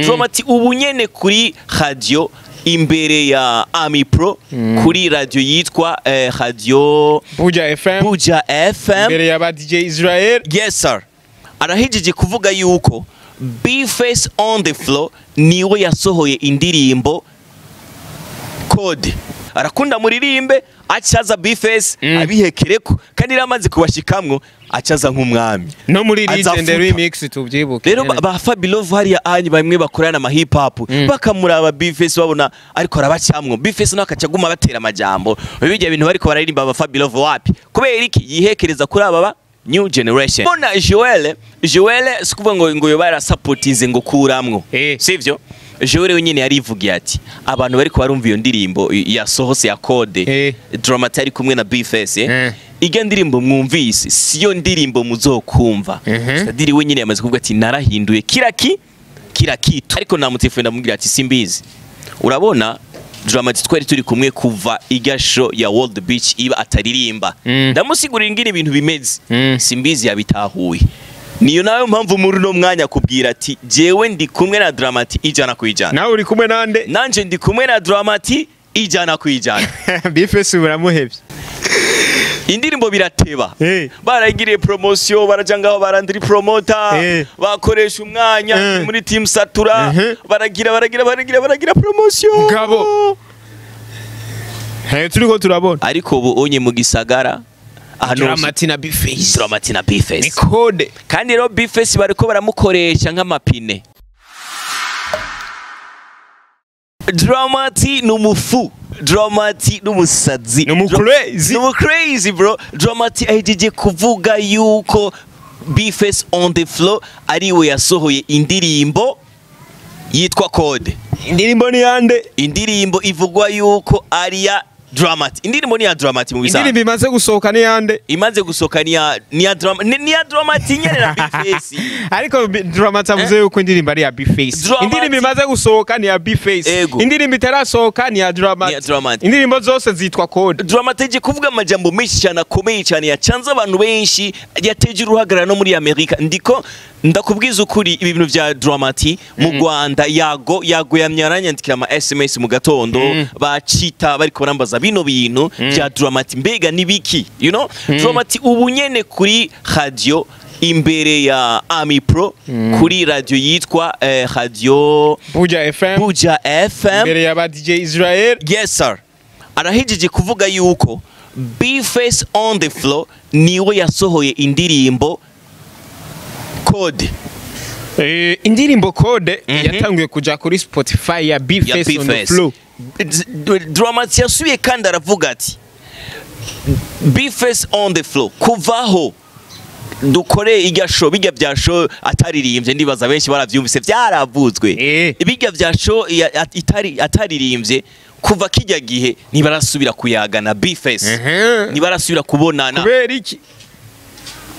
Dramati ubu nyene kuri radio imbere ya Ami Pro kuri radio yitwa eh, radio Buja FM imbere ya ba DJ Israel. Yes sir. Arahejeje kuvuga yuko Bface on the floor ni we yasohoye indirimbo Code. Arakunda muririmbe acaza Bface Mm. abihekereko kandi yaramaze kubashikamwo acaza nk'umwami. No muri. Legend Remix tubyibuke rero ba- Fabilove hariya anyi bamwe bakorana ama hip hop Mm. bakamuraba Bface babona ariko arabacamwo. Bface nawe akaca aguma batera amajambo. Bijya bintu bariko bararirimba ba Fabilove wapi? Kubera iki? Yihekereza kuri aba ba new generation. Bona Joel Joel sikuvuga ngo ngo yoba yarasupportinze ngo kuramwo. Eh. Sivyo Joel wenyine yarivugiye ati abantu bariko barumva iyo ndirimbo yasohose ya code Eh. Dramati ari kumwe na Bface eh? Eh. Irya ndirimbo mwumvise siyo ndirimbo muzokumva. Sadiri wenyine yamaze kuvuga ati narahinduye kila ki kila kitu ariko namutifuye ndamubwira ati simbizi urabona Dramati twari turi kumwe kuva irya show ya World Beach iba ataririmba Mm. ndamusigurira ingene ibintu bimeze Mm. simbizi yabitahuye niyo na yo mpamvu muri uno mwanya kubwira ati jewe ndi kumwe na Dramati ijana ku ijana. Nawe uri kumwe nande? Nanje ndi kumwe na Dramati ijana ku ijana. Bface buramuhevye indirimbo birateba. Baragiriye promosiyo baraja ngaho barandiri promota bakoresha umwanya muri team satura. Baragira baragira baragira baragira promosiyo Ngabo. Hey, turiko turabona. Ariko ubu onye mu gisagara ahantu hose- Dramati na Bface. Dramati na ni code. Kandi rero Bface bariko baramukoresha nk'amapine. Dramati ni umufu. Dramati ni umusazi. Ni umu Dra- crazy. ni umu crazy bro. Dramati ahejeje kuvuga yuko Bface on the floor ari we yasohoye indirimbo yitwa Code. Indirimbo ni yande? Indirimbo ivugwa yuko ari ya Dramati indirimbo ni ya Dramati mu bisanzwe indirimbo imaze gusohoka ni yande imaze gusohoka ni ya ni ya drama ni, ya Dramati nyene na Bface. Ariko Dramati avuze yuko indirimbo ari ya Bface. Dramati- indirimbo imaze gusohoka ni ya Bface indirimbo itarasohoka ni ya Dramati Dramati. indirimbo zose zitwa code. Dramateje kuvuga amajambo menshi cyane akomeye cyane yacanze abantu benshi yateje uruhagarara no muri Amerika. Ndiko ndakubwiza ukuri ibi bintu vya Dramati mu Rwanda. Yago yago yamyaranyandikira ama SMS mu gatondo. Mm. bacita bariko barambaza bino bintu vya Dramati mbega nibiki you know? Dramati ubu nyene kuri radio imbere ya Ami Pro kuri radio yitwa eh, radio Buja FM Buja FM imbere ya ba DJ Israel. Yes sir. Arahejeje kuvuga yuko Bface on the floor ni we yasohoye indirimbo Code. Eh, indirimbo code Mhm. yatanguye kuja kuri Spotify ya ya Bface on the Bface. Flow Dramati yasubiye kandi aravuga ati Bface on the floor. Kuvaho dukore irya show bijya bya show ataririmbye ndibaza benshi baravyumvise byaravuzwe. Eh. bijya bya itari ataririmbye kuva kijya gihe ntibarasubira kuyagana Bface Mhm. ntibarasubira kubonana. Kubera iki?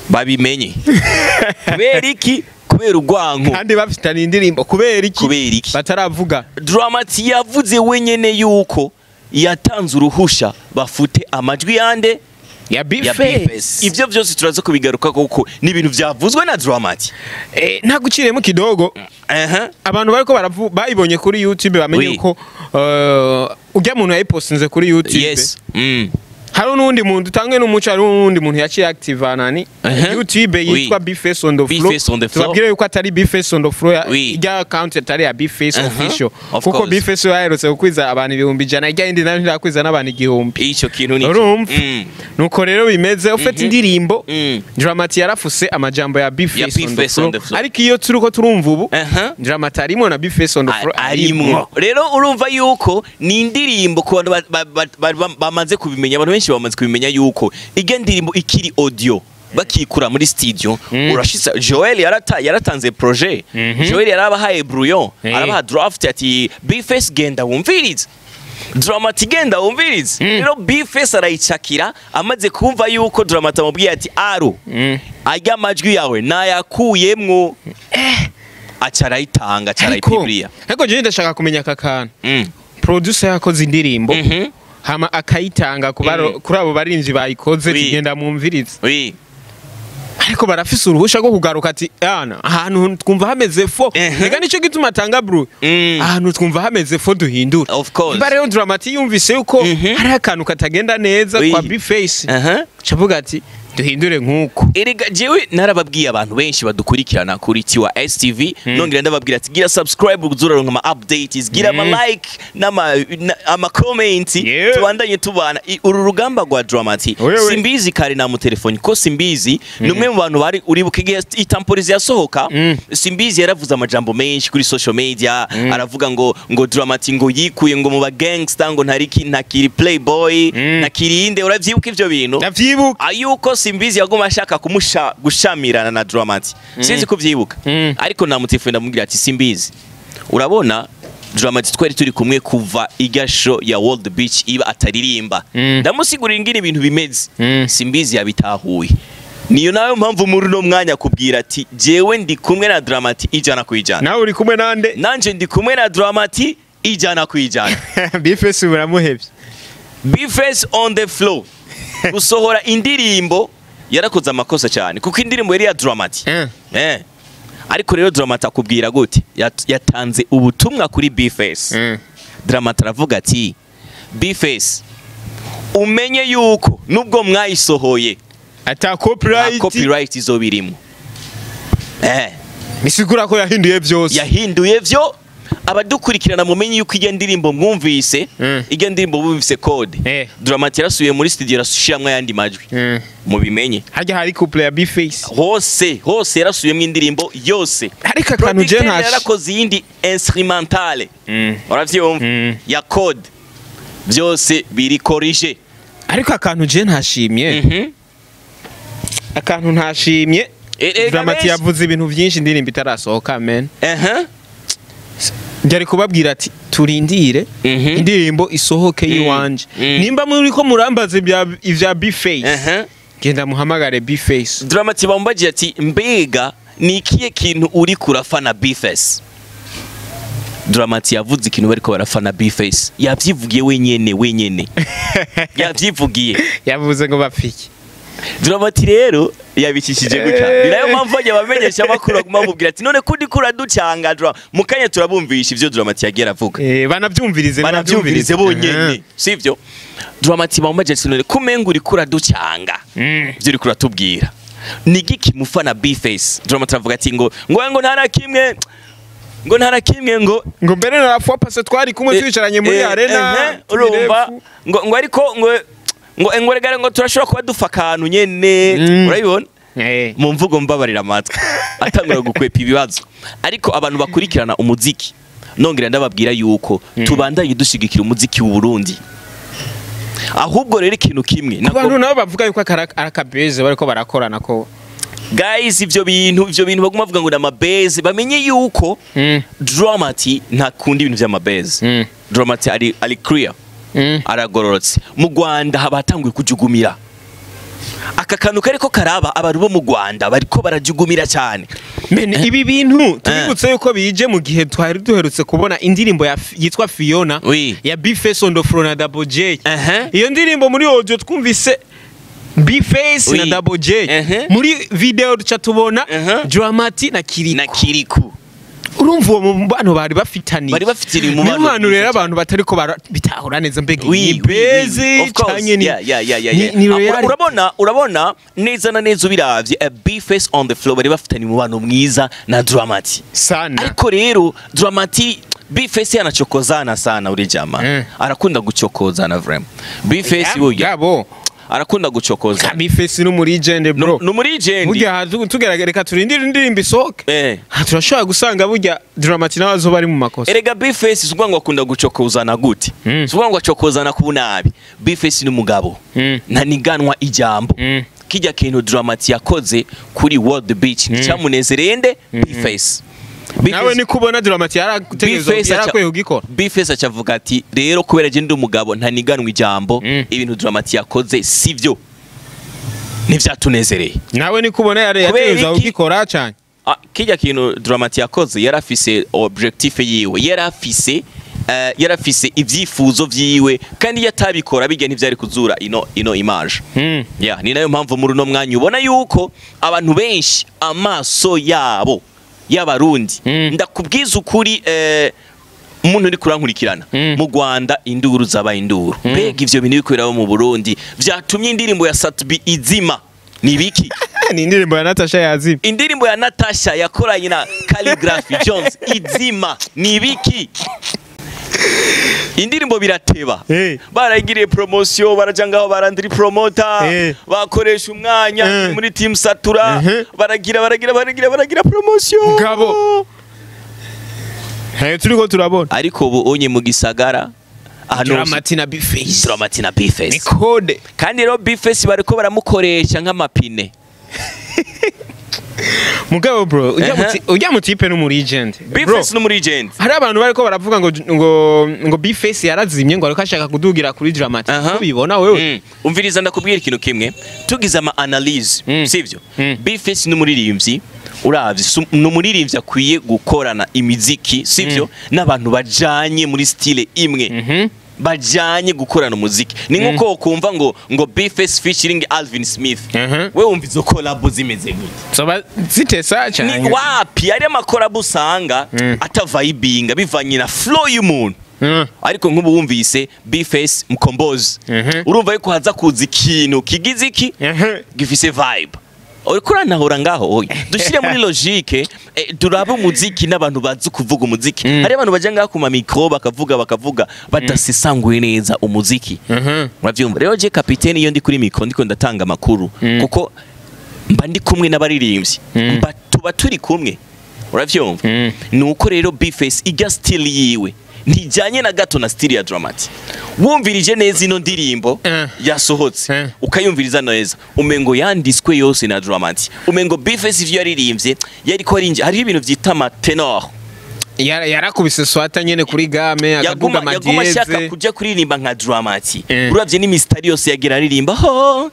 Babimenye. Kubera iki? Kubera urwanko kandi bafitanye indirimbo kubera iki? Kubera iki? Bataravuga. Dramati yavuze wenyene yuko yatanze uruhusha bafute amajwi yande? Ya Bface ivyo vyose turaza kubigaruka kuko ni ibintu vyavuzwe na Dramati. Eh, ntaguciremo kidogo. Aha abantu bariko bayibonye kuri YouTube bamenye ko uh, ujya muntu yayipostinze kuri YouTube. Mm. Hari n'undi muntu utange n'umuco hari n'undi muntu yaciye active Uh-huh. YouTube yitwa Bface on the floor. Tubabwire yuko atari Bface on the floor ijya account atari ya Bface official. Of kuko. Bface yaherutse gukwiza abantu ibihumbi ijana ijya yindi na yo ntirakwiza n'abantu igihumbi. Ico kintu ni urumva mm. nuko rero bimeze ufite indirimbo. Mm. Dramati yarafuse amajambo ya Bface on the floor. ariko iyo turiko turumva ubu Dramati arimo na Bface on the floor arimwo rero urumva yuko ni indirimbo ku bantu ba- ba- ba- ba- ba- bamaze kubimenya abantu benshi bamaze kubimenya yuko irya ndirimbo ikiri audio bakikura muri studio Mm. urashitsa Joel yarata yaratanze projet Mhm. Joel yarabahaye brouillon Eh. arabaha draft ati Bface genda wumvirize Dramati genda wumvirize Mm. rero Bface arayicakira amaze kumva yuko Dramati amubwiye ati aro Mm. ajya amajwi yawe nayakuyemwo aca arayitanga aca ariko jewe ndashaka kumenya aka kantu Mm. producer yakoze indirimbo Mhm. hama akayitanga ku baro- Mm. kuri abo barinzi bayikoze tugenda mwumvirize Oui. ariko barafise uruhusha rwo kugaruka ati ana ahantu twumva hameze fo. Reka ni cyo gituma atanga bro? Mm. ahantu twumva hameze fo duhindura. Mba rero dramati yumvise yuko Mhm. hari akantu katagenda neza kwa aha cavuga ati duhindure nk'uko erega jewe narababwiye abantu benshi badukurikirana kuri tiwa stv mm. nongera ndababwira ati gira subscribe uzuraronka ama updates gira mm. ama like n'ama na- ama comment Yeah. tubandanye tubana uru rugamba rwa dramati simbizi kare na mu telefone ko simbizi mm. numwe mu bantu bari uribuka igihe itamporizi yasohoka Mm. simbizi yaravuze amajambo menshi kuri social media mm. aravuga ngo ngo dramati ngo yikuye ngo mu ba gangster ngo ntariki ntakiri playboy Mm. nakirinde uravyibuka ivyo bintu ayuko simbizi yaguma ashaka kumusha gushamirana na dramati sinzi kuvyibuka Mm. ariko namutelefone ndamubwira ati simbizi. Urabona dramati twari turi kumwe kuva irya show ya world beach iba ataririmba. Mm. ndamusigurira ingene ibintu bimeze. Mm. simbizi yabitahuye. Niyo na yo mpamvu muri uno mwanya kubwira ati jewe ndi kumwe na dramati ijana ku ijana. Nawe uri kumwe nande? Nanje ndi kumwe na dramati ijana ku ijana. Bface buramuhevye Bface on the floor. Gusohora indirimbo yarakoze amakosa cyane. Kuko indirimbo yari ya Dramati. Eh. eh. Ariko rero Dramati akubwira gute? Yat- yatanze ubutumwa kuri Bface. Mm. Dramati aravuga ati Bface umenye yuko nubwo mwayisohoye ata copyright. izobirimo eh. Bisigura ko yahinduye byose. Yahinduye vyo abadukurikirana mumenye yuko iyo ndirimbo mwumvise Mm. iyo ndirimbo bumvise code. Eh. Dramati yarasubiye muri studio arashiramwo ayandi majwi. Mm. mubimenye. Harya hari couple ya bface. Hose hose yarasubiyemo indirimbo yose. Ariko akantu je ntashi yarakoze iyindi instrumentale. Mm. uravyumva? Ya code. Byose biri corrige ariko akantu je ntashimye. Mhm. akantu ntashimye. E- ega dramati yavuze ibintu byinshi indirimbo itarasohoka men Njyari kubabwira ati turindire Mhm. indirimbo isohoke y'iwanje. Mm. nimba muri ko murambaza ibya- Aha. genda muhamagare bface. Dramati bambagiye ati mbega ni ikihe kintu uri kurafana Bface? Dramati yavuze ikintu bariko barafana Bface. Yavyivugiye wenyene wenyene. Yavyivugiye yavuze ngo bapfike. Dramati rero yabikishije gutya. Ni na yo mpamvu bajya bamenyesha amakuru baguma bamubwira ati none kudi kuraducanga Dra mu kanya turabumvisha ivyo Dramati yagiye aravuga. Eh, banavyumvirize banavyumvirize bonyene Eh. sivyo Dramati bambaje ati none kumenga uri kuraducanga Mm. ivyo uri kuratubwira. Ni giki mufana Bface? Dramati aravuga ati ngo ngo ntara kimwe ngo ntara kimwe ngo ngo mbere na rafuwa pase twari kumwe twicaranye muri Eh, arena eh, urumva? Ngo ngo ariko ngo ngo ngo regare ngo turashobora kuba dufa akantu nyene Mm. urabibona Eh. mu mvugo mbabarira amatwi atangura gukwepa ibibazo ariko abantu bakurikirana umuziki nongera ndababwira yuko tubandanye dushigikira umuziki w'u Burundi ahubwo rero ikintu kimwe abantu nabo bavuga yuko akara- ari akabeze bariko barakorana ko guys ivyo bintu ivyo bintu baguma bavuga ngo ni amabeze bamenye yuko Mm. Dramati ntakunda ibintu vy'amabeze Mm. Dramati ari ari clear Mm. Aragororotse. Mu Rwanda haba hatanguye kujugumira. Aka kantu kariko karaba abantu bo mu Rwanda bariko barajugumira cyane. Men, ibi bintu tubibutse yuko bije mu gihe twari duherutse kubona indirimbo yitwa Fiona ya Bface on the floor na Double J. Aha. iyo ndirimbo muri audio twumvise Oui. na Double J. Aha. muri video duca tubona. Dramati na Kiriko. Na Kiriku urumva uwo mubano bari bafitaniye Bari bafitaniye hantu mwiza rero cyane. abantu batariko bara- bitahura neza mbega course. canke ni ni- urabona urabona neza na neza ubiravye. A Bface on the floor. Bari bafitanye umubano mwiza na Dramati. Sana. Ariko rero Dramati Bface anachokozana sana uri jama. Mm. arakunda guchokozana vrem Bface burya yabo. Arakunda no muri legend bro. No muri jendi burya tugerageza turindire indirimbo isohoke. Eh. Turashobora gusanga burya Dramati nawe azoba ari mu makosa. Erega Bface suvuga ngo akunda gucokozana gute Mm. suvuga ngo acokozana ku nabi? Bface ni umugabo Mm. ntaniganwa ijambo. Mm. kijya kintu Dramati yakoze kuri World Beach cyamunezereye nde Bface. Nawe ni kubona Dramati yarategerezwa Bface aca- yarakwiye kugikora Bface acavuga ati rero kubera je ndi umugabo ntaniganwa ijambo Mm. ibintu Dramati yakoze sivyo ntivyatunezereye nawe ni kubona yari Kubera yategerezwa iki? kugikora cyane Ah, kijya kintu Dramati yakoze yari afise objectif yiwe yari afise eh, yarafise ivyifuzo vyiwe kandi iyo atabikora bijya ntivyari kuzura ino ino image Mm. ni na yo mpamvu muri uno mwanya ubona yuko abantu benshi amaso yabo y'abarundi. Mm. ndakubwiza ukuri eh, umuntu uri kurankurikirana. Mm. mu Rwanda induru zabaye induru. Mbega ivyo bintu bikorera mu Burundi. Vyatumye indirimbo ya Satbi izima. Ni biki? Ni indirimbo ya natasha yazimye indirimbo ya Natasha yakoranye na Calligraphy Jones. Izima. Ni biki? indirimbo birateba. Barayigiriye promosiyo baraja ngaho barandiri promota Eh. bakoresha umwanya muri team satura. Baragira baragira baragira baragira promosiyo Ngabo. Hey, turiko turabona. Ariko ubu unye mu gisagara ahantu hose- Dramati na Bface. Dramati na ni code. Kandi rero Bface bariko baramukoresha nk'amapine. mugabo bro ujya no muri agent. Bro Bface n'umuri agent. hari abantu bariko baravuga ngo ngo ngo Bface yarazimye ngo ariko ashaka kudugira kuri Dramati Aha. ubibona wewe? Mm. umviriza ndakubwira ikintu kimwe. Tugize ama analyse Mm. sivyo Mm. Bface n'umuririmbyi uravye su- ni umuririmbyi akwiye gukorana imiziki sivyo n'abantu bajanye muri style imwe. Bajanye gukorana umuziki ni nk'uko kumva ngo ngo Bface featuring Alvin Smith Mhm. we wumva izo collab zimeze gute soba zitesa ni cyane wapi ari amakorabo usanga Mm. atavayibinga bivanye na flow y'umuntu Mm. ariko nk'ubu wumvise Bface Mkombozi Mhm. urumva yuko haza kuza ikintu kigize iki Aha. gifise vibe uriko uranahura ngaho. Dushyire muri logique. Eh, turabe umuziki n'abantu bazi kuvuga umuziki. Mm. hari abantu baja ngaho ku mamikro bakavuga bakavuga badasesanguye neza umuziki. Mhm. uravyumva. Rero je kapiteni iyo ndi kuri mikro ndiko ndatanga amakuru. Mm. kuko mba ndi kumwe n'abaririmbyi. Mm. mba tuba turi kumwe. Uravyumva? Mm. nuko rero Bface ijya still yiwe. Ntijyanye na gato na stili ya Dramati wumvirije neza ino ndirimbo Eh. yasohotse Eh. ukayumviriza neza umengo yanditswe yose na Dramati umengo Bface ivyo yaririmbye yariko arinje hariho ibintu vyita amatenor Yara- yarakubise swata nyene kuri game akaduga yaguma yaguma ashaka kuja kuririmba nka Dramati Eh. uravye n'imistari yose yagira aririmba ho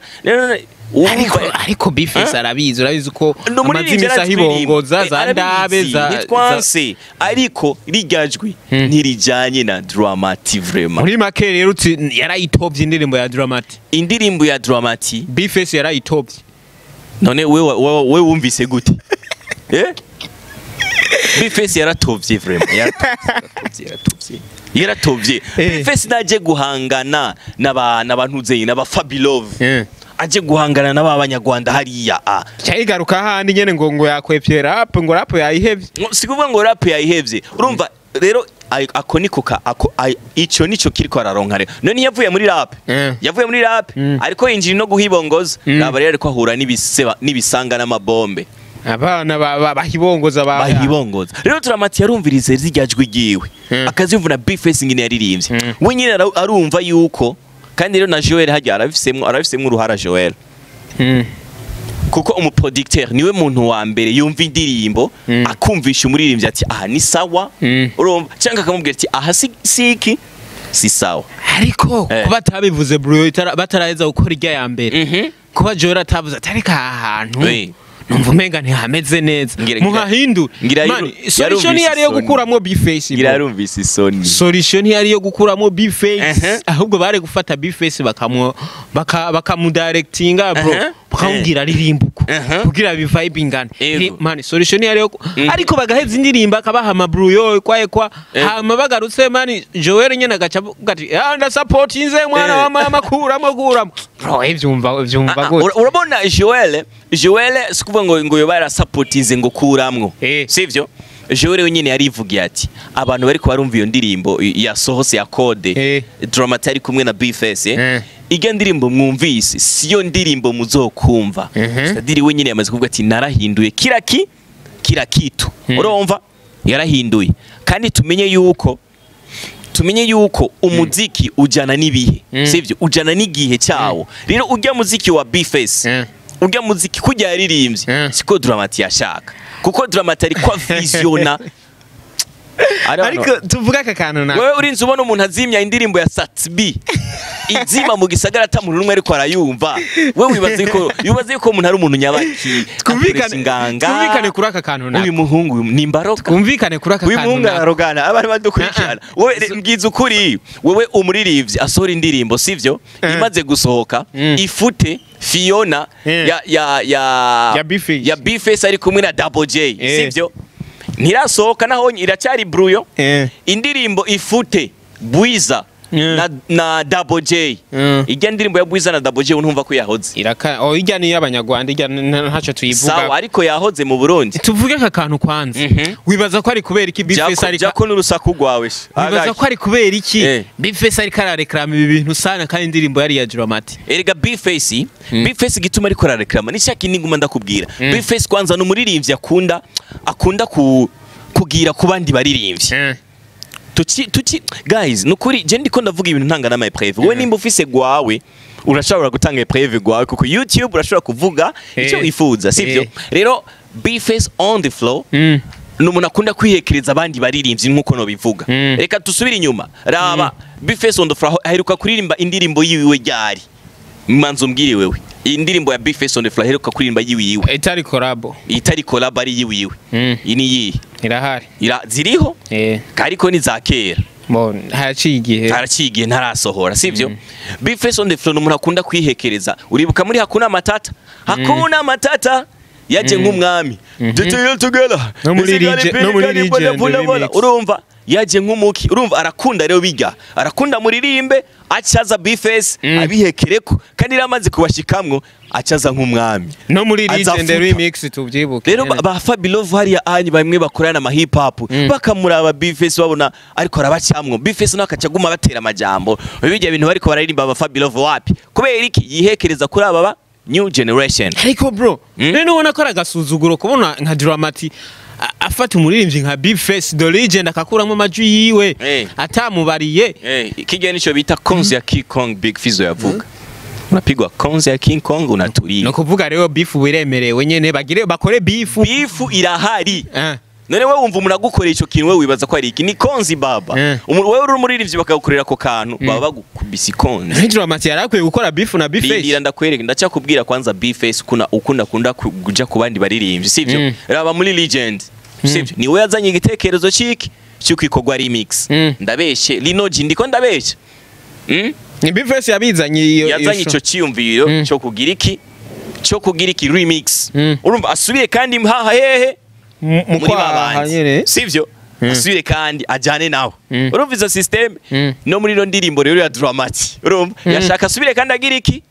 ariko ariko Bface arabizi urabizi ko amaze imisi ahibongoza za ndabe za ntitwanse ariko rijyajwi Hmm. ntirijyanye na Dramati vraiment. Muri make rero uti yarayitovye indirimbo ya Dramati. Indirimbo ya Dramati? Bface yarayitovye none we wumvise gute. Eh? Bface yaratovye vraiment. Yaratovye yaratovye yaratovye Eh. Bface naje guhangana n'aba n'abantuze n'aba Fabilove Eh. Aje guhangana n'aba banyarwanda hariya. Ah. Cyayigaruka handi nyene ngo ngo yakwepye rap ngo rap yayihevye. Ngo- sikuvuga ngo rap yayihevye. Urumva rero ako niko ka ako ay- ico nico kiriko araronka rero. None yavuye muri rap. Eh. yavuye muri rap. Mm. ariko yinjira no guhibongoza Mm. raba rero ariko ahura n'ibiseba n'ibisanga n'amabombe. Abana ba- ba- bahibongoza ba bahibongoza rero turamati yarumvirize zirya jwi ryiwe Mm. akazimvuna ngine yaririmbye. Mm. we nyine arumva yuko kandi rero na Joel hajya arafisemwo arafisemwo uruhara Joel Mm. kuko umuproducteur ni we muntu wa mbere yumva indirimbo Mm. akumvisha umuririmbyi ati aha ni sawa Mm. urumva cyangwa akamubwira ati aha si iki si sawa ariko Eh. kuba atabivuze itara- bataraheza gukora irya ya mbere Mhm. kuba Joel atavuze atari ka hantu Oui. Numva umenga ntihameze neza. Muhahindure ngira yaru- mani solution yarumvise yari yo isoni. gukuramo Bface ngira yarumvise isoni solution yari yo gukuramo Ehe. ahubwo bare gufata Bface bakamu baka bakamudirectinga bro. Ehe. bakamubwira aririmba uko kugira. Iri- mani solution yari yo Mhm. ariko bagaheza indirimbo akabaha amabru yo kwa hama bagarutse mani Joel nyene agaca avuga ati ah nda support inze mwana wa mama kuramo kuramo bro ivyumva ivyumva Ah, ah, gute ura- urabona Joel Joel sikuvuga ngo ngo yoba yarasapotinze ngo kuramwo Eh. sivyo Joel wenyine yarivugiye ati abantu bariko barumva iyo ndirimbo yasohose ya code Eh. Dramati ari kumwe na Bface Eh. Irya ndirimbo mwumvise siyo ndirimbo muzokumva. Mhm. Sadiri wenyine yamaze kuvuga ati narahinduye. Kila ki? Kila kitu Hmm. urumva? Yarahinduye. Kandi tumenye yuko tumenye yuko umuziki ujana n'ibihe. Mm. sivyo ujana n'igihe cyawo. Rero ujya muziki wa Eh. ujya muziki kujya yaririmbye. Siko Dramati yashaka. Kuko Dramati ari kwa hano- ariko tuvuga aka kantu na wewe urinze ubona umuntu azimya indirimbo ya Satbi izima mu gisagara ata muntu n'umwe ariko arayumva. We wibaza yuko wibaza yuko umuntu ari umuntu nyabaki. Twumvikane twumvikane kuri aka kantu uyu nako muhungu uyu ni imbaroka twumvikane kuri aka uyu kantu muhungu nako ararogana. Abari badukurikirana. Wowe mbwiza ukuri. Wowe umuririmbyi asohora indirimbo sivyo Uh. imaze gusohoka Mm. ifute Fiona Eh. ya ya ya Ya Bface ari kumwe na Double J. Eh. sivyo ntirasohoka naho iracyari bruyo Eh. indirimbo ifute Bwiza. Na, na Double J. Mm. ijya ndirimbo ya Bwiza na Double J ntumva ko yahoze. Iraka oh ijya ni y'abanyarwanda ijya ntacyo sawa tuyivuga. Ariko yahoze mu Burundi. Tuvuge aka kantu kwanza Mhm. wibaza ko ari kubera iki bifesi Jako- ari jako n'urusaku rwawe wibaza ko ari kubera iki Eh. bifesi ariko arareklama ibi bintu sana kandi indirimbo yari iya Dramati erega bface bface gituma ariko arareklama ni shaki ninguma ndakubwira. Bface kwanza ni umuririmbyi akunda akunda ku kugira ku bandi baririmbyi. Tuki tuki guys nukuri je ndiko ndavuga ibintu ntanga n'ama preve wowe nimba ufise gwawe urashobora gutanga preve gwawe kuko youtube urashobora kuvuga icyo Eh. wifuza sivyo Eh. rero bface on the floor. Mm. ni umuntu akunda kwihekereza abandi baririmbyi nk'uko nobivuga Mm. reka dusubire inyuma. Raba bface on the floor aheruka kuririmba indirimbo yiwe ryari? Manzo mbwire wewe. Iyi ndirimbo ya bface on the floor aheruka kuririmba yiwiwe itari korabo itari collab ari yiwiwe Mm. iyi ni yihe irahari. Ira- ziriho? Eh. Ariko ni za kera. Bo haraciye igihe haraciye igihe ntarasohora sivyo bface on the ni umuntu akunda kwihekereza. Uribuka muri hakuna matata? Hakuna matata yaje nk'umwami. Together together. No muri ipiri no muri remix. urumva? Yaje nk'umuki. Urumva arakunda rero bijya arakunda muririmbe acaza bface Mm. abihekereko kandi rero amaze kubashikamwo acaza nk'umwami. No muri. Legend remix tubyibuke. Rero ba- Fabilove hariya anyi bamwe bakorana ama hip hop. Bakamuraba Bface babona ariko arabacamwo. Bface nawe akaca aguma batera amajambo. Bijya bintu bariko bararirimba ba Fabilove wapi. Kubera iki? Yihekereza kuri aba ba new generation. Ariko bro Mm. rero ubona ko ari agasuzuguro kubona nka Dramati afata umuririmbyi nka Big Face The Legend akakuramo amajwi yiwe hey. atamubariye hey. kijya nico bita konzi ya King Kong Big Fizzo yavuga unapigwa konzi ya King Kong unatulia no leo beef wiremerewe nyene bagire bakore beef bifu irahari Eh. None wewe wumva umuntu agukorera icyo kintu wewe wibaza ko ari iki? Ni konzi baba. Eh. Wewe uri umuririmbyi bakagukorera ako kantu baba bagukubise ikonzi. Nka Dramati yari akwiye gukora beef na Big Rindira ndakwereka. Ndacyakubwira kwanza Bface kuna ukunda kunda ku- kuja ku bandi baririmbyi sivyo Mm. raba muri Legend sivyo ni we yazanye igitekerezo ciki cyuko ikorwa remix. Mm. ndabeshe Linoji ndiko ndabeshe Mm? ni Face yabizanye iyo yazanye ciyumviro Mm. cyo kugira iki cyo kugira iki remix. Mm. urumva asubiye kandi haha hehe. Muri nyene sivyo? Mm. asubire kandi ajane nawe. Mm. urumva izo system? Mm. no muri ino ndirimbo rero ya Dramati urumva? Yashaka asubire kandi agira iki?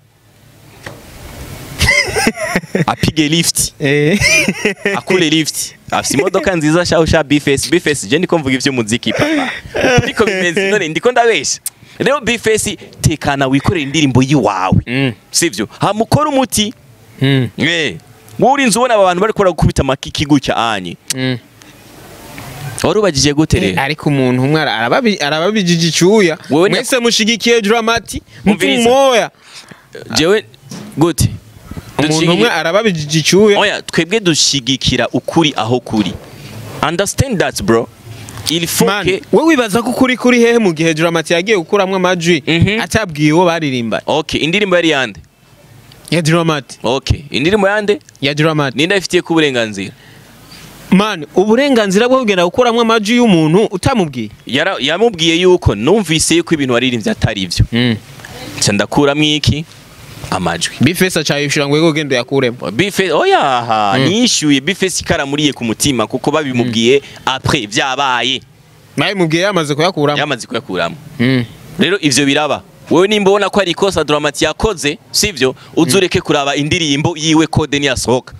Apige lift. Eh. Akule lift. Afise imodoka nziza shaho sha Bface Bface. Je ndiko mvuga ivy'umuziki papa. Ndiko bimeze. None ndiko ndabesha. Rero Bface tekana wikorera indirimbo yiwawe. Sivyo? Hamukora umuti. Eh. Wowe urinze ubona aba bantu bariko barakubita amakiki gutya anyi Mm. wari ubagije gute rero? Ariko umuntu umwe ara- arababi- arababijije icyuya. Mwese mushigikiye Dramati Umviriza. mfumoya jewe gute? Umuntu umwe arababijije icyuya. Oya twebwe dushigikira ukuri aho kuri. Understand that bro. Il faut Man, que we wibaza ko kuri kuri hehe mu gihe Dramati yagiye gukuramo amajwi? Mhm. atabwiye uwo baririmba okay indirimbo yari yande? Ya Dramati. Okay indirimbo yande? Ya Dramati. Ninde afitiye ku burenganzira? Man uburenganzira bwo kugenda gukuramo amajwi y'umuntu utamubwiye. Yamubwiye yuko numvise yuko ibintu waririmbye atari ivyo nca ndakuramo iki? Amajwi. Bifesa cyayishura ngo yego gendo yakuremo Bface oya! Nishyuye Bface ikaramuriye ku mutima kuko babimubwiye après vyabaye. Nawe mubwiye yamaze kuyakuramo. Yamaze kuyakuramo. Rero ivyo biraba. Wowe nimba ubona ko ari ikosa Dramati yakoze sivyo uzureke kuraba indirimbo yiwe kode niyasohoka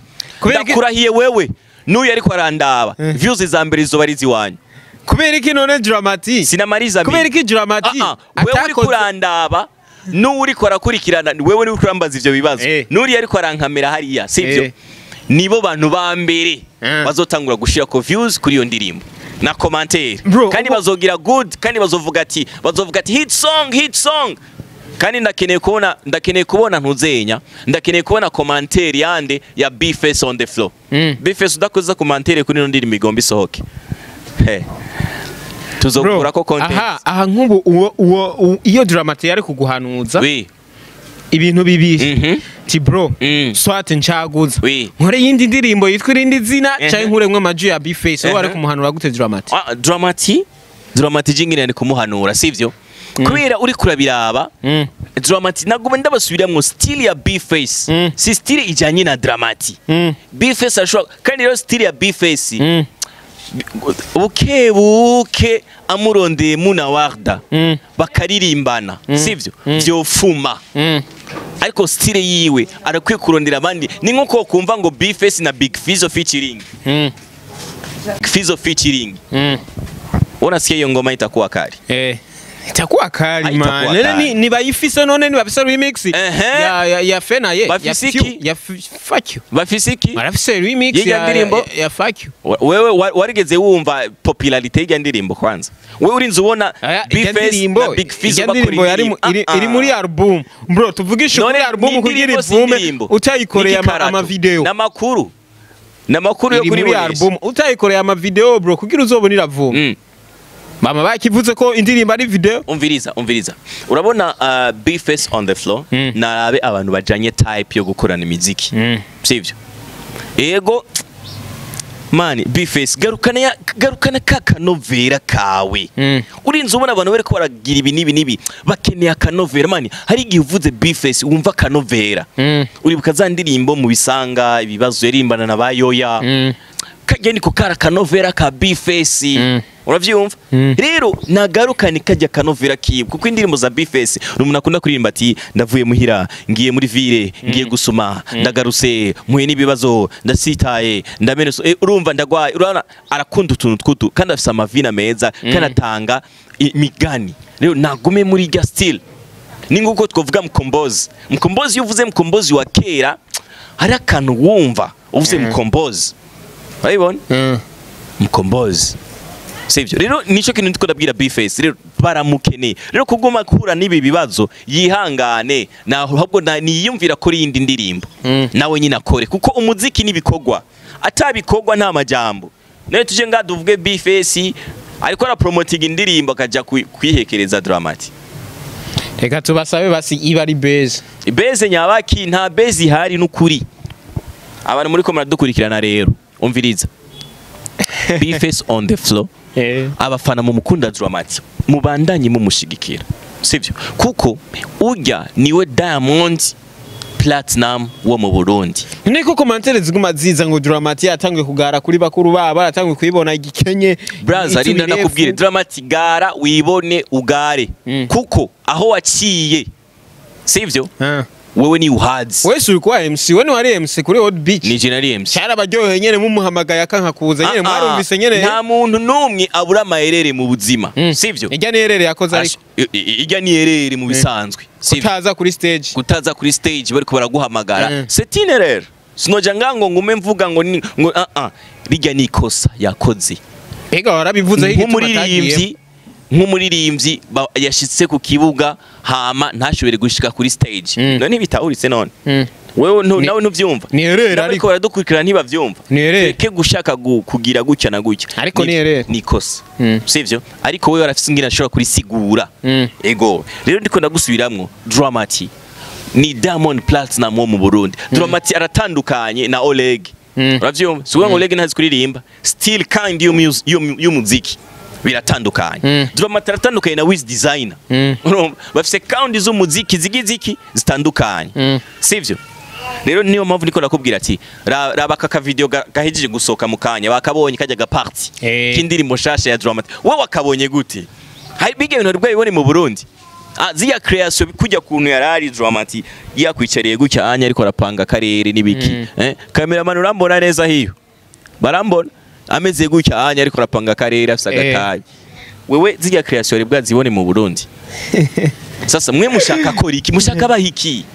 ndakurahiye wewe n'uyu ariko arandaba. Views za mbere izoba ari iziwanyu. Kubera iki none Dramati sinamariza kubera iki Dramati Ah, ah, wewe uri kurandaba n'uwo uriko arakurikirana wewe uri kurambaza ivyo bibazo. Eh. n'uri ariko arankamera hariya sivyo Eh. nibo bantu ba mbere Eh. bazotangura gushira ko views kuri iyo ndirimbo. Na commentaire kandi bazogira good kandi bazovuga ati bazovuga ati hit song hit song. Kandi ndakeneye kubona ndakeneye kubona ntuzenya ndakeneye kubona commentaire yande ya Bface on the floor. Mm. Bface udakoze commentaire kuri ino ndirimbo igomba isohoke. He. tuzokura ko content. aha aha nk'ubu iyo dramati yari kuguhanuza oui. ibintu bibiri. Mhm. Ti bro Mm. swat ncaguza Oui. nkore yindi ndirimbo yitwa irindi zina cyangwa nkuremwe amaju ya bface wowe ari kumuhanura gute dramati Ah, dramati dramati jingine ari kumuhanura sivyo kubera uri kurabiraba Mm. dramati naguma ndabasubiramwo style ya bface Mm. si style ijanye na dramati Mm. bface ashobora kandi rero style ya bface Mm. Buke buke amurondeye muna warda Mm. bakaririmbana sivyo vyofuma Mm. ariko style yiwe arakwiye kurondera abandi ni nko kumva ngo bface na big fizo featuring Mm. fizo featuring Mm. unasikia hiyo ngoma itakuwa kali Eh. Itakuwa kali Ah, man. Nene ni, bayifise none ni bafise remix. Ya ya ya fena ye. Bafise ya ya fuck you. Bafise iki barafise remix ya, ndirimbo? ya, ya fuck you. Wewe wa- warigeze wumva popularite y'irya ndirimbo kwanza. Wewe urinze ubona Aya, Big Face na Big bakora ndirimbo yari iri Ah, ah. muri album. Bro tuvugishe None kuri album kugira indirimbo. utayikoreye ama, N'igikarato. ama video n'amakuru n'amakuru yo kuri album utayikoreye ama video bro kugira uzobona iravume Mm. Mama bakivuze ko indirimbo ari video? Umviriza umviriza. Urabona uh, Bface on the floor? Mm. narabe abantu bajanye type yo gukorana imiziki. Sivyo? Yego. Mani Bface garukana ya garukana ka kanovera kawe. Mm. urinze ubona abantu bariko baragira ibi nibi nibi. Bakeneye akanovera. Mani hari igihe uvuze Bface wumva akanovera. Mm. uribuka za ndirimbo mu bisanga ibibazo yaririmbana na bayoya Mm. Kajya niko kara kanovera ka Bface. Mm. uravyumva Mm. rero nagarukane kajya kanovera kiwe kuko indirimbo za Bface ni umuntu akunda kuririmba ati ndavuye muhira ngiye muri ville ngiye gusuma ndagarutse mpuye n'ibibazo ndasitaye ndamene so, eh, urumva ndagwaye arakunda utuntu twutu kandi afise amavina meza kandi atanga imigani rero nagume muri rya style. Ni nguko twavuga mkombozi mkombozi iyo uvuze mkombozi wa kera hari akantu wumva uvuze mkombozi urabibona Mm. mkombozi. Sivyo? Rero nico kintu ndiko ndabwira Bface rero baramukeneye rero kuguma kuhura n'ibi bibazo yihangane. Na- niyumvira kuri yindi ndirimbo. Mm. nawe nyine akore kuko umuziki n'ibikorwa atabikorwa nta majambo. Nayo tuje nga duvuge Bface ariko arapromotinga indirimbo akaja kwi- kwihekereza dramati reka tubasabe basi iba ari beza beze nyabaki nta beze ihari n'ukuri. Abantu muri ko muradukurikirana rero. Umviriza Bface on the floor. Eh. Abafana mu mukunda Dramati mubandanye mumushigikira. Sivyo kuko urya ni we Diamond Platinum wo mu Burundi. Niko komantere ziguma ziza ngo dramati yatanguye kugara kuri bakuru babo aratanguye kuyibona igikenye Braza rinda nakubwire Dramati gara wibone ugare. Mm. kuko aho waciye. Sivyo Ah. Wewe ni uhazi wese uri kuba MC we wari MC kuri Old Beach. Ni General MC cyari abaryoheye nyene mumuhamagaye akanka kuza nyene Ah, ah, mwarumvise nyene nta muntu n'umwe abura amayerere mu buzima Mm. sivyo ijya nerere yakoze ariko. ijya ni erere mu bisanzwe sivyo kutaza kuri stage. Kutaza kuri stage bariko baraguhamagara Mm. setine rero sinoja ngango ngume mvuga ngo ni ngo ah ah. Rijya ni ikosa yakoze. Ega warabivuze nk'umuririmbyi nk'umuririmbyi yashitse ku kibuga hama ntashobore gushika kuri stage. Mm. none ntibitahuritse none. Mm. wewe nawe ntuvyumva ni N'abariko ariko Ni erere. Tureke gushaka gu- kugira gutya na gutya. Ariko ni erere. ni ikosa Mm. sivyo ariko wewe arafise ingene ashobora kurisigura. Ego. Rero ndiko ndagusubiramwo. Dramati ni Diamond Platinum wo mu Burundi. Dramati aratandukanye na Oleg. Uravyumva? Si ngo Oleg ntazi kuririmba. Still y'umu- y'umuziki biratandukanye. Mm. dramati aratandukanye na Wiz Designer. Mm. urumva bafise count z'umuziki zigiziki zitandukanye. Mm. sivyo? Rero niyo mpamvu niko nakubwira ati ra- raba aka kavideo ga- gahejeje gusohoka mu kanya bakabonye kajya gaparti. Eh. k'indirimbo nshasha ya Dramati wowe wakabonye gute? Biga ibintu bwa bibone mu Burundi. Ah, ziya creation kujya kuntu yarari Dramati yakwicariye gutya anya ariko arapanga akarere n'ibiki. Eh cameraman urambona neza hiyo? Barambona? Ameze gutya anya ariko arapanga akarere afisa Eh. gataye wewe ziya creation bwa zibone mu Burundi. Sasa mwe mushaka kora iki? Mushaka abahiki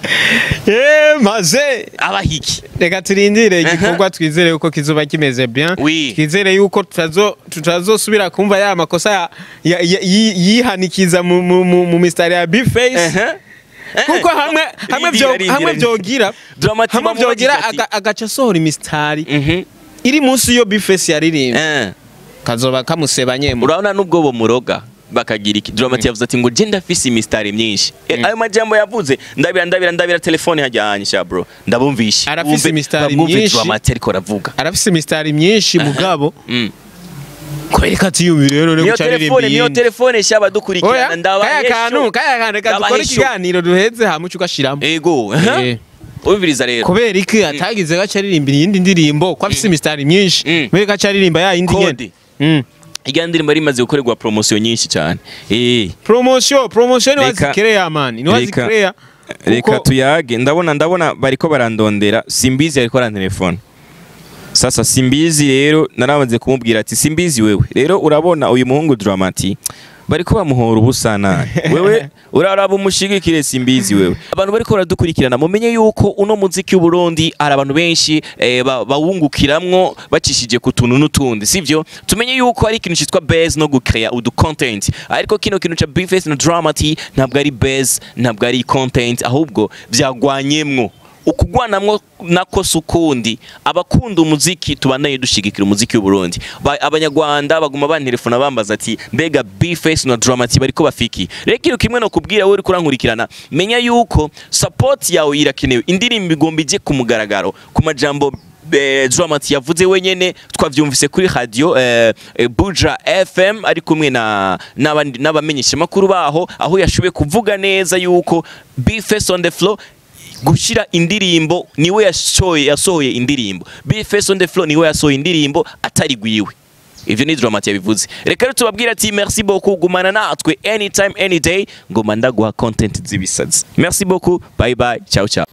eh maze. Abahiki reka turindire igikorwa twizere yuko kizoba kimeze bien. Twizere yuko tutazo tutazosubira kumva ya makosa yihanikiza mu mistari ya Bface. Kuko hamwe hamwe byo hamwe byogira agaca asohora imistari Mhm. Iri munsi yo Bface yaririmbye Eh. kazoba kamusebanyemo urabona n'ubwo bomuroga bakagira iki? Dramati yavuze ati ngo je ndafise imistari myinshi. E, ayo majambo yavuze ndabira ndabira ndabira telefone hajyanye sha bro. Ndabumvishe Arafise bumve myinshi. dramati ariko aravuga arafise imistari myinshi mugabo. Mm. kwereka rero no niyo guca aririmba telefone niyo telefone shaba dukurikirana. Oya kaya ndabaye kantu kaya kantu dukore ikiganiro duheze hamuca ugashiramo ego. Eh. umviriza rero. Kubera iki? Atagize gaca aririmba iyindi ndirimbo ko afise imistari myinshi Mm. mbere gaca aririmba ya yindi nyene? Mm. irya ndirimbo yari imaze gukorerwa promosiyo nyinshi cyane. Eh. Promotion promotion ni Reka- wazikereya mani ni reka- wazikereya reka tuyage. Ndabona ndabona bariko barandondera. Simbizi ariko arantelefona sasa simbizi rero naramaze kumubwira ati simbizi wewe. Rero urabona uyu muhungu dramati bariko bamuhora ubusana. Wewe uraraba umushigikire simbizi wewe. Abantu bariko baradukurikirana mumenye yuko uno muziki w'uburundi hari abantu benshi eh, ba- bawungukiramwo bacishije ku tuntu n'utundi sivyo? Tumenye yuko hari ikintu cyitwa base no gucrea udu content. Ariko kino kintu ca bface na dramati ntabwo ari base ntabwo ari content ahubwo vyagwanyemwo. Ukugwanamwo nako si ukundi abakunda umuziki tubanaye dushigikira umuziki w'uburundi. Ba- abanyarwanda baguma bantelefona bambaza ati mbega bface na dramati bariko bafiki? Ikintu kimwe no kubwira wowe uriko urankurikirana menya yuko support yawe irakenewe. Indirimbo igomba ije ku mugaragaro ku majambo dramati yavuze wenyene twavyumvise kuri radio eh, eh, buja fm ari kumwe na n'abandi- n'abamenyeshamakuru baho aho yashoboye kuvuga neza yuko bface on the floor gushira indirimbo ni we yasohoye indirimbo. Bface on the floor ni we yasohoye indirimbo atari gwiwe ivyo ni dramati yabivuze. Reka rero tubabwira ati merci beaucoup gumana natwe anytime any day. Ngoma ndaguha content z'ibisazi. Merci beaucoup bye bye ciao ciao.